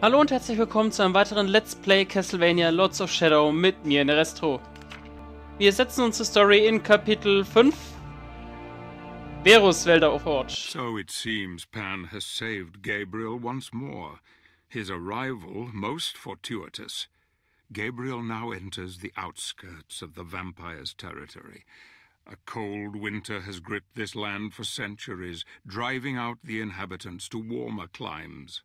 Hallo und herzlich willkommen zu einem weiteren Let's Play Castlevania Lords of Shadow mit mir, Nerestro. Wir setzen unsere Story in Kapitel 5 Verus Wälder of Orch. So it seems Pan has saved Gabriel once more. His arrival most fortuitous. Gabriel now enters the outskirts of the vampire's territory. A cold winter has gripped this land for centuries, driving out the inhabitants to warmer climes.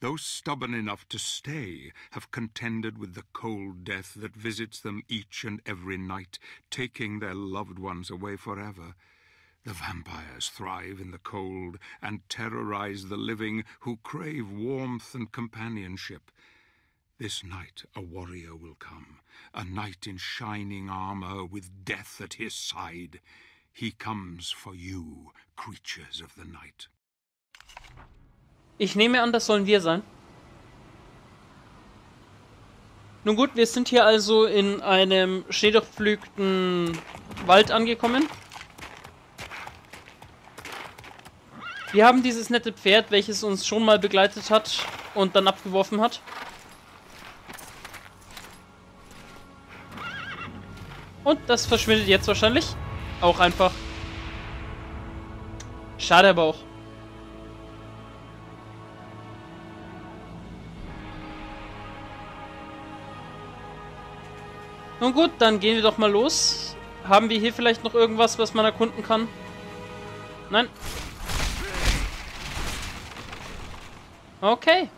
Those stubborn enough to stay have contended with the cold death that visits them each and every night, taking their loved ones away forever. The vampires thrive in the cold and terrorize the living who crave warmth and companionship. This night a warrior will come, a knight in shining armor with death at his side. He comes for you, creatures of the night. Ich nehme an, das sollen wir sein. Nun gut, wir sind hier also in einem schneedurchpflügten Wald angekommen. Wir haben dieses nette Pferd, welches uns schon mal begleitet hat und dann abgeworfen hat. Und das verschwindet jetzt wahrscheinlich. Auch einfach. Schade aber auch. Nun gut, dann gehen wir doch mal los. Haben wir hier vielleicht noch irgendwas, was man erkunden kann? Nein. Okay.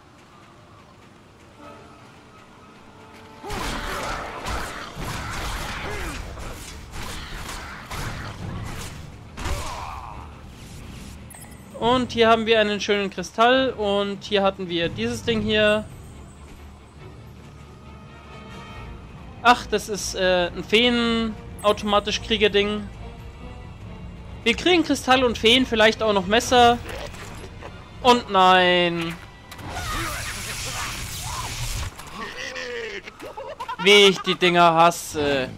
Und hier haben wir einen schönen Kristall und hier hatten wir dieses Ding hier. Ach, das ist äh, ein Feen-automatisch Krieger-Ding. Wir kriegen Kristall und Feen, vielleicht auch noch Messer. Und nein. Wie ich die Dinger hasse.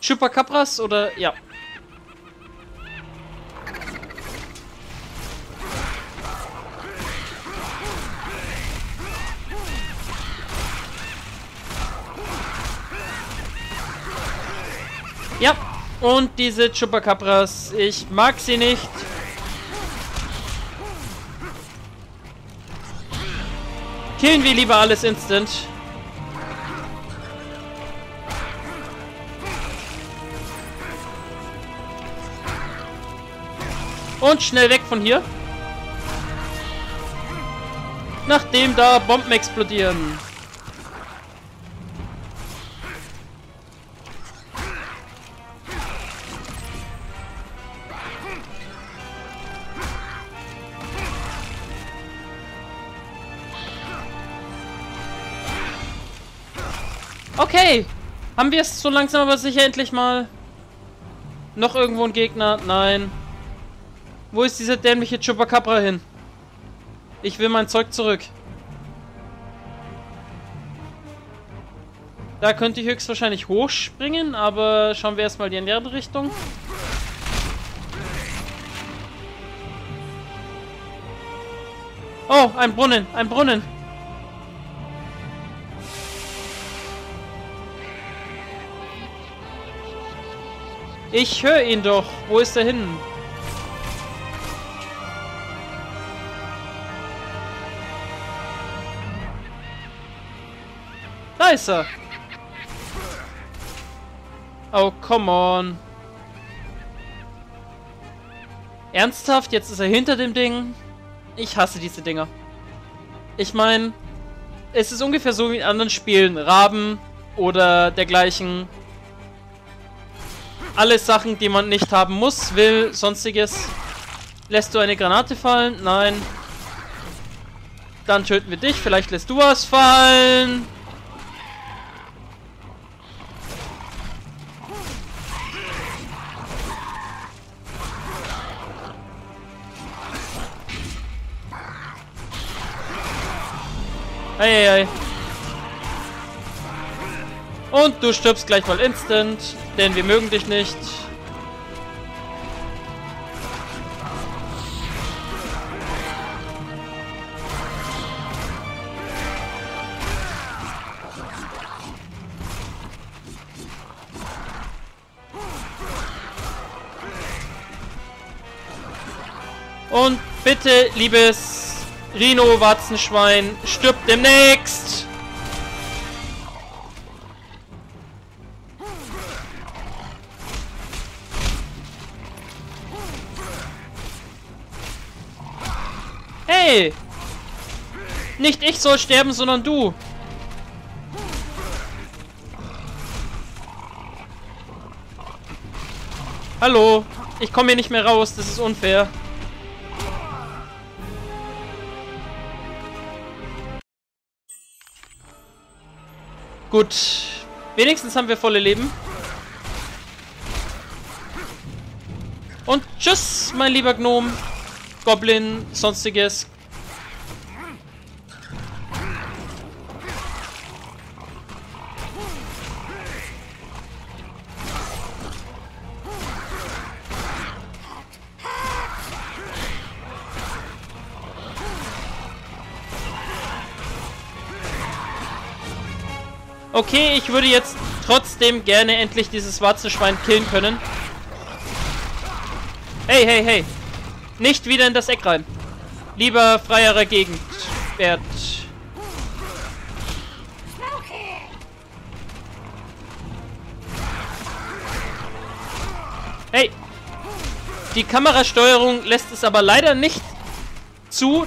Chupacabras oder... Ja. Und diese Chupacabras, ich mag sie nicht. Killen wir lieber alles instant. Und schnell weg von hier. Nachdem da Bomben explodieren. Okay. Haben wir es so langsam aber sicher endlich mal? Noch irgendwo ein Gegner? Nein. Wo ist dieser dämliche Chupacabra hin? Ich will mein Zeug zurück. Da könnte ich höchstwahrscheinlich hochspringen, aber schauen wir erstmal die andere Richtung. Oh, ein Brunnen, ein Brunnen. Ich höre ihn doch. Wo ist er hin? Da ist er. Oh, come on. Ernsthaft? Jetzt ist er hinter dem Ding? Ich hasse diese Dinger. Ich meine, es ist ungefähr so wie in anderen Spielen. Raben oder dergleichen. Alles Sachen, die man nicht haben muss, will, sonstiges. Lässt du eine Granate fallen? Nein. Dann töten wir dich. Vielleicht lässt du was fallen. Hey, hey, hey. Und du stirbst gleich mal instant, denn wir mögen dich nicht. Und bitte, liebes Rino-Warzenschwein, stirb demnächst! Hey! Nicht ich soll sterben, sondern du. Hallo? Ich komme hier nicht mehr raus, das ist unfair. Gut. Wenigstens haben wir volle Leben. Und tschüss, mein lieber Gnome. Goblin, sonstiges. Okay, ich würde jetzt trotzdem gerne endlich dieses Warzenschwein killen können. Hey, hey, hey. Nicht wieder in das Eck rein. Lieber freierer Gegenwert. Hey. Die Kamerasteuerung lässt es aber leider nicht zu,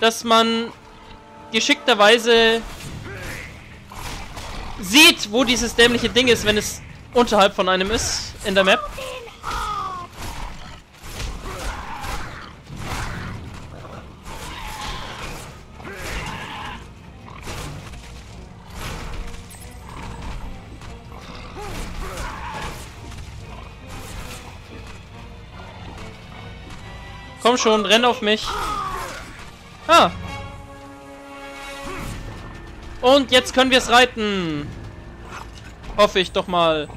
dass man geschickterweise sieht, wo dieses dämliche Ding ist, wenn es unterhalb von einem ist in der Map. Komm schon, renn auf mich. Ah, und jetzt können wir es reiten. Hoffe ich doch mal.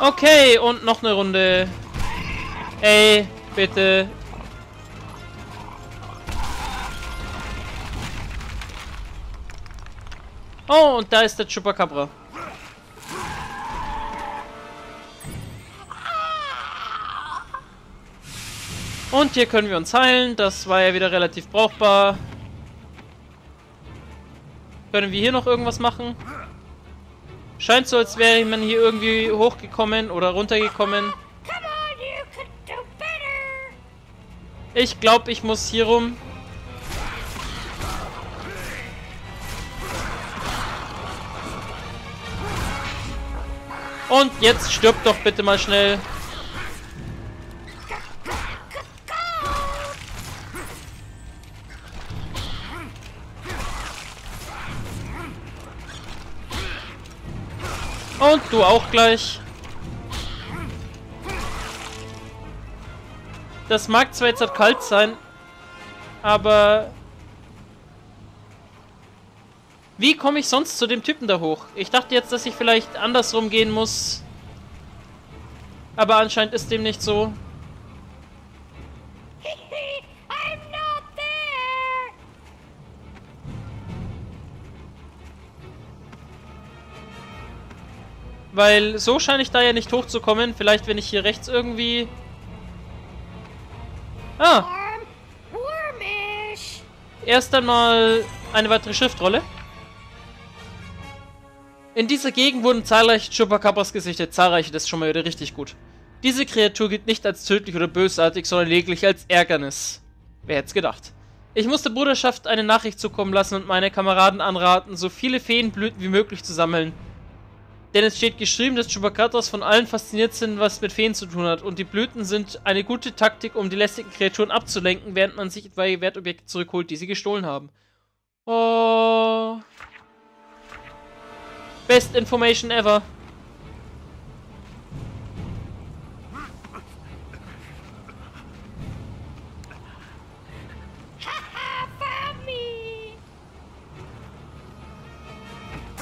Okay, und noch eine Runde. Ey, bitte. Oh, und da ist der Chupacabra. Und hier können wir uns heilen. Das war ja wieder relativ brauchbar. Können wir hier noch irgendwas machen? Scheint so, als wäre man hier irgendwie hochgekommen oder runtergekommen. Ich glaube, ich muss hier rum. Und jetzt stirbt doch bitte mal schnell. Du auch gleich. Das mag zwar jetzt halt kalt sein, aber... Wie komme ich sonst zu dem Typen da hoch? Ich dachte jetzt, dass ich vielleicht andersrum gehen muss. Aber anscheinend ist dem nicht so. Weil so scheine ich da ja nicht hochzukommen. Vielleicht, wenn ich hier rechts irgendwie... Ah! Erst einmal eine weitere Schriftrolle. In dieser Gegend wurden zahlreiche Chupacabras gesichtet. Zahlreiche, das ist schon mal wieder richtig gut. Diese Kreatur gilt nicht als tödlich oder bösartig, sondern lediglich als Ärgernis. Wer hätte es gedacht? Ich musste Bruderschaft eine Nachricht zukommen lassen und meine Kameraden anraten, so viele Feenblüten wie möglich zu sammeln. Denn es steht geschrieben, dass Chupacabras von allen fasziniert sind, was mit Feen zu tun hat. Und die Blüten sind eine gute Taktik, um die lästigen Kreaturen abzulenken, während man sich etwaige Wertobjekte zurückholt, die sie gestohlen haben. Oh. Best Information ever.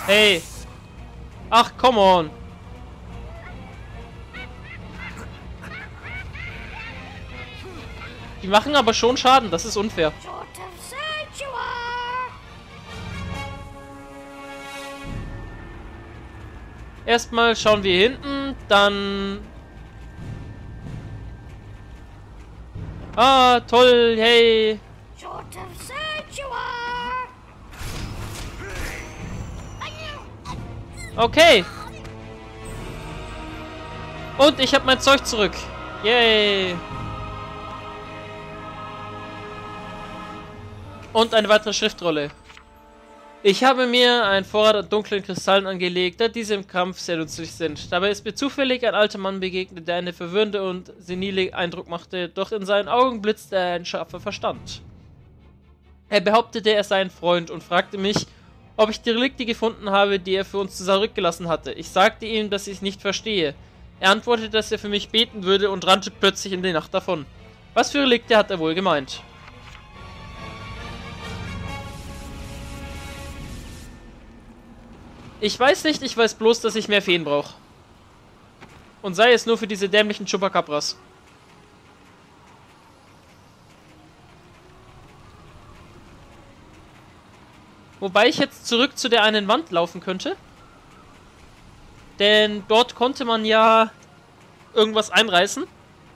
Hey, Ach, come on. Die machen aber schon Schaden, das ist unfair. Erstmal schauen wir hinten, dann... Ah, toll, hey. Okay. Und ich habe mein Zeug zurück. Yay. Und eine weitere Schriftrolle. Ich habe mir einen Vorrat an dunklen Kristallen angelegt, da diese im Kampf sehr nützlich sind. Dabei ist mir zufällig ein alter Mann begegnet, der eine verwirrende und senile Eindruck machte, doch in seinen Augen blitzte ein scharfer Verstand. Er behauptete, er sei ein Freund und fragte mich, ob ich die Relikte gefunden habe, die er für uns zurückgelassen hatte. Ich sagte ihm, dass ich es nicht verstehe. Er antwortete, dass er für mich beten würde und rannte plötzlich in die Nacht davon. Was für Relikte hat er wohl gemeint? Ich weiß nicht, ich weiß bloß, dass ich mehr Feen brauche. Und sei es nur für diese dämlichen Chupacabras. Wobei ich jetzt zurück zu der einen Wand laufen könnte. Denn dort konnte man ja irgendwas einreißen.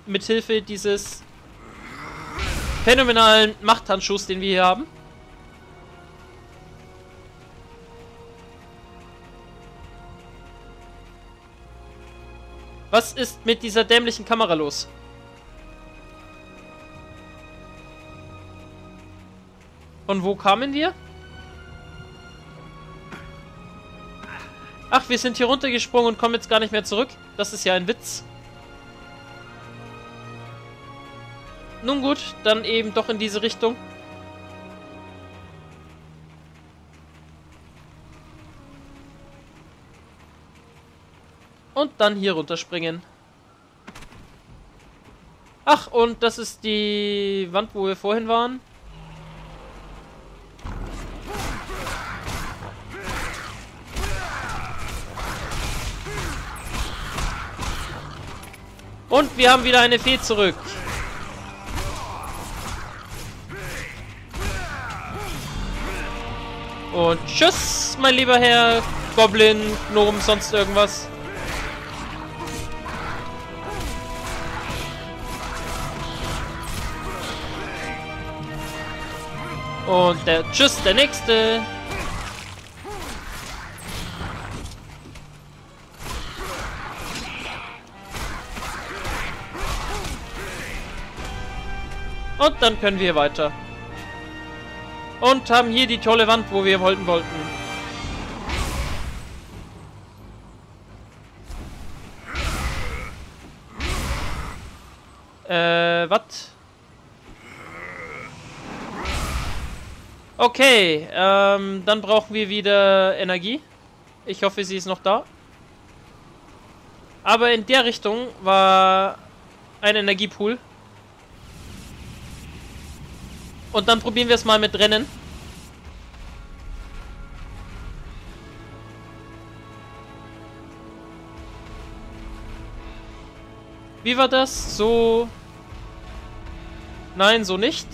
Mithilfe dieses phänomenalen Machthandschuhs, den wir hier haben. Was ist mit dieser dämlichen Kamera los? Von wo kamen wir? Ach, wir sind hier runtergesprungen und kommen jetzt gar nicht mehr zurück. Das ist ja ein Witz. Nun gut, dann eben doch in diese Richtung. Und dann hier runterspringen. Ach, und das ist die Wand, wo wir vorhin waren. Und wir haben wieder eine Fee zurück. Und tschüss, mein lieber Herr Goblin, Gnome, sonst irgendwas. Und der Tschüss, der nächste. Und dann können wir weiter. Und haben hier die tolle Wand, wo wir wollten wollten. Äh, was? Okay, ähm, dann brauchen wir wieder Energie. Ich hoffe, sie ist noch da. Aber in der Richtung war ein Energiepool. Und dann probieren wir es mal mit Rennen. Wie war das? So... Nein, so nicht.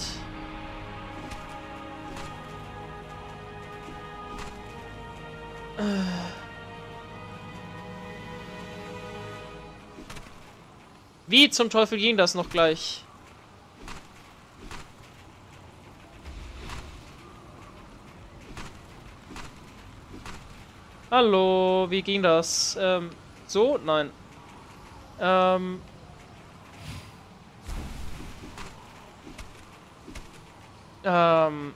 Wie zum Teufel ging das noch gleich? Hallo, wie ging das? Ähm, so? Nein. Ähm... Ähm...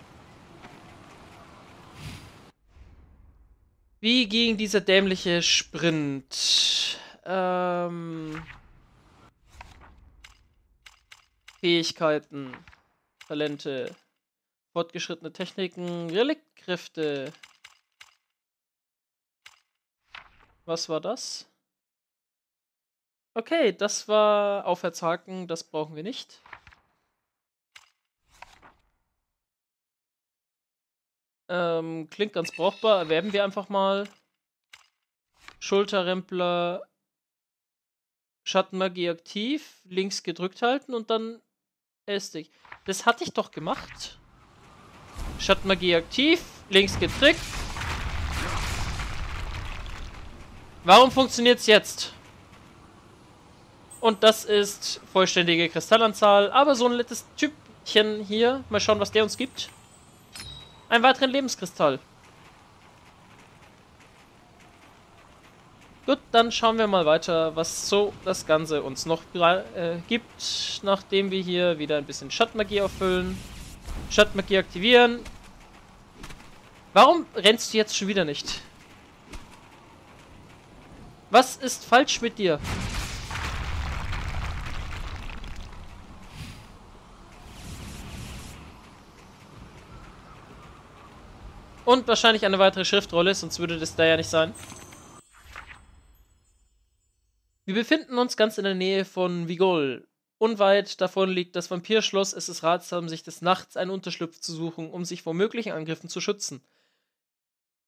Wie ging dieser dämliche Sprint? Ähm... Fähigkeiten, Talente, fortgeschrittene Techniken, Reliktkräfte. Was war das? Okay, das war Aufwärtshaken, das brauchen wir nicht. Ähm, klingt ganz brauchbar. Erwerben wir einfach mal. Schulterrempler, Schattenmagie aktiv, links gedrückt halten und dann Estig. Das hatte ich doch gemacht. Schattenmagie aktiv. Links gedrückt. Warum funktioniert es jetzt? Und das ist vollständige Kristallanzahl, aber so ein nettes Typchen hier. Mal schauen, was der uns gibt. Ein weiteren Lebenskristall. Gut, dann schauen wir mal weiter, was so das Ganze uns noch äh, gibt, nachdem wir hier wieder ein bisschen Schattenmagie auffüllen. Schattenmagie aktivieren. Warum rennst du jetzt schon wieder nicht? Was ist falsch mit dir? Und wahrscheinlich eine weitere Schriftrolle, sonst würde das da ja nicht sein. Wir befinden uns ganz in der Nähe von Vigol. Unweit davon liegt das Vampirschloss. Es ist ratsam, sich des Nachts einen Unterschlupf zu suchen, um sich vor möglichen Angriffen zu schützen.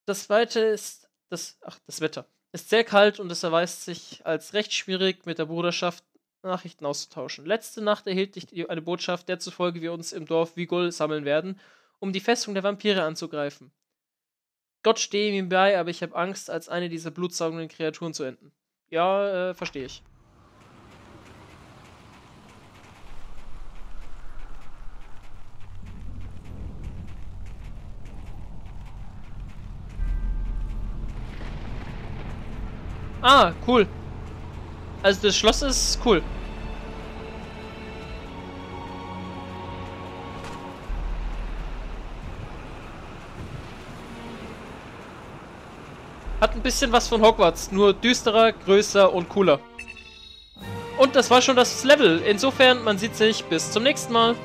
Das Weite ist das, ach, das Wetter ist sehr kalt und es erweist sich als recht schwierig, mit der Bruderschaft Nachrichten auszutauschen. Letzte Nacht erhielt ich eine Botschaft, der zufolge wir uns im Dorf Vigol sammeln werden, um die Festung der Vampire anzugreifen. Gott stehe mir bei, aber ich habe Angst, als eine dieser blutsaugenden Kreaturen zu enden. Ja, äh, verstehe ich. Ah, cool. Also das Schloss ist cool. Hat ein bisschen was von Hogwarts, nur düsterer, größer und cooler. Und das war schon das Level. Insofern, man sieht sich bis zum nächsten Mal.